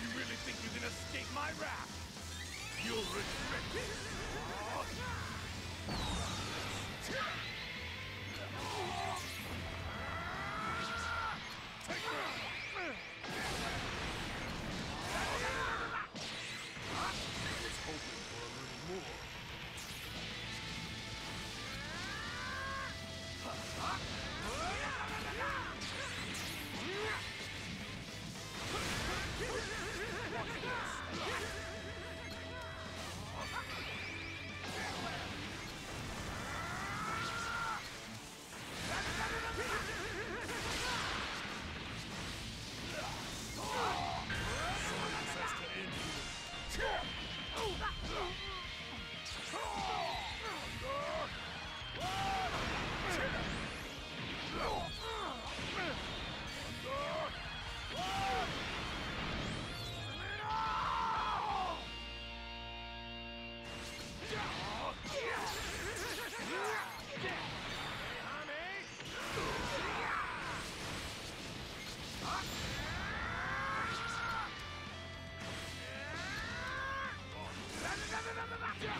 You really think you can escape my wrath? You'll regret it! Yeah!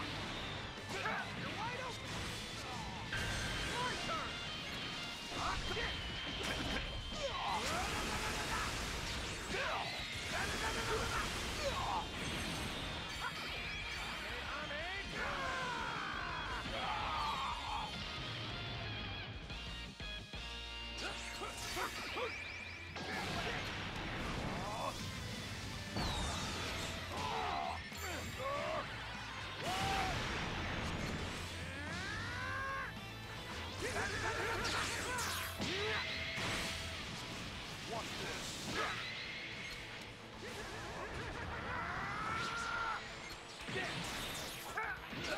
Yeah!